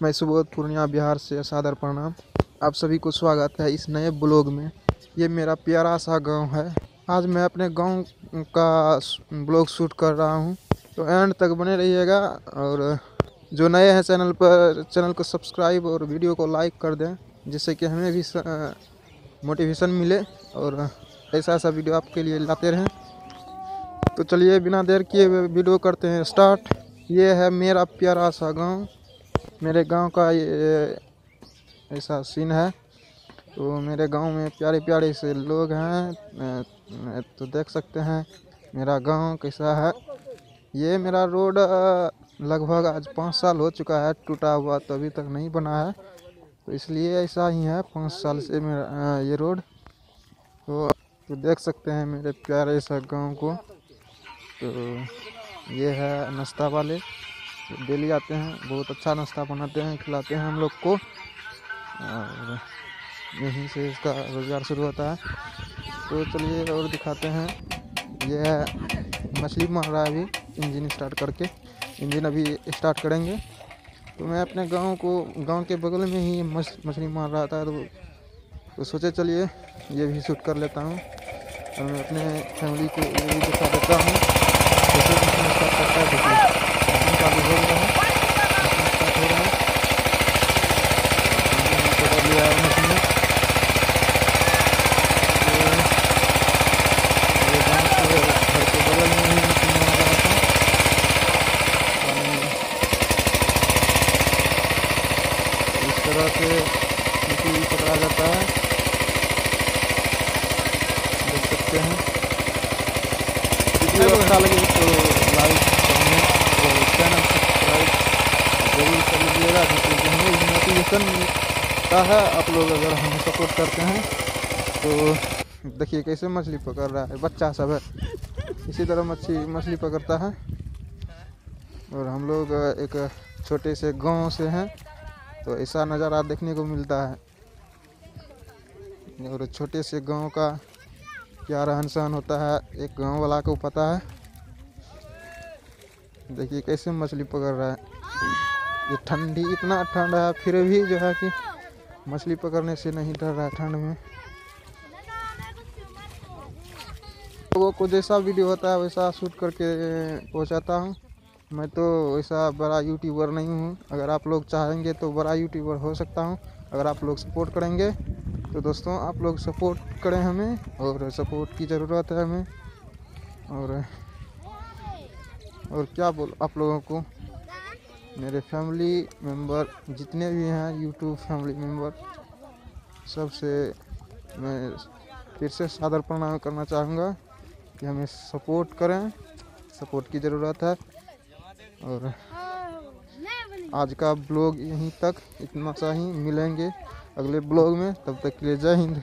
मैं सुबोध पूर्णिया, बिहार से सादर प्रणाम। आप सभी को स्वागत है इस नए ब्लॉग में। ये मेरा प्यारा सा गाँव है। आज मैं अपने गाँव का ब्लॉग शूट कर रहा हूँ। तो एंड तक बने रहिएगा और जो नए हैं चैनल पर, चैनल को सब्सक्राइब और वीडियो को लाइक कर दें, जिससे कि हमें भी मोटिवेशन मिले और ऐसा ऐसा वीडियो आपके लिए लाते रहें। तो चलिए बिना देर किए वीडियो करते हैं स्टार्ट। ये है मेरा प्यारा सा गाँव। मेरे गाँव का ये ऐसा सीन है। तो मेरे गाँव में प्यारे प्यारे से लोग हैं। तो देख सकते हैं मेरा गाँव कैसा है। ये मेरा रोड लगभग आज पाँच साल हो चुका है टूटा हुआ तो अभी तक नहीं बना है। तो इसलिए ऐसा ही है पाँच साल से मेरा ये रोड। तो, तो देख सकते हैं मेरे प्यारे सा गाँव को। तो ये है नाश्ता वाले। डेली आते हैं बहुत अच्छा नाश्ता बनाते हैं खिलाते हैं हम लोग को। और यहीं से इसका रोज़गार शुरू होता है। तो चलिए और दिखाते हैं। यह मछली मार रहा है अभी इंजन स्टार्ट करके। इंजन अभी स्टार्ट करेंगे। तो मैं अपने गाँव को गाँव के बगल में ही मछली मार रहा था तो, तो सोचे चलिए ये भी शूट कर लेता हूँ। और मैं अपने फैमिली को ये भी दिखा देता हूँ। चालू हो है हो रहा है है ही तरह से पकड़ा जाता है देख सकते हैं वीडियो अच्छा लगे तो लाइक चैनल सब्सक्राइब ज़रूर लीजिएगा क्योंकि हमें मोटिवेशन मिलता है, आप लोग अगर हमें सपोर्ट करते हैं तो देखिए कैसे मछली पकड़ रहा है। बच्चा सब है। इसी तरह मछली मछली पकड़ता है। और हम लोग एक छोटे से गाँव से हैं तो ऐसा नज़ारा देखने को मिलता है। और छोटे से गाँव का क्या रहन सहन होता है। एक गाँव वाला को पता है। देखिए कैसे मछली पकड़ रहा है। ये ठंडी इतना ठंड है, फिर भी जो है कि मछली पकड़ने से नहीं डर रहा ठंड में। लोगों को जैसा वीडियो होता है, वैसा शूट करके पहुंचाता हूँ। मैं तो वैसा बड़ा यूट्यूबर नहीं हूँ। अगर आप लोग चाहेंगे तो बड़ा यूट्यूबर हो सकता हूँ। अगर आप लोग सपोर्ट करेंगे तो दोस्तों आप लोग सपोर्ट करें हमें और सपोर्ट की ज़रूरत है हमें। और और क्या बोल आप लोगों को? मेरे फैमिली मेंबर जितने भी हैं यूट्यूब फैमिली मेंबर सबसे मैं फिर से सादर प्रणाम करना चाहूँगा कि हमें सपोर्ट करें। सपोर्ट की ज़रूरत है। और आज का ब्लॉग यहीं तक। इतना सा ही मिलेंगे अगले ब्लॉग में। तब तक के लिए जय हिंद।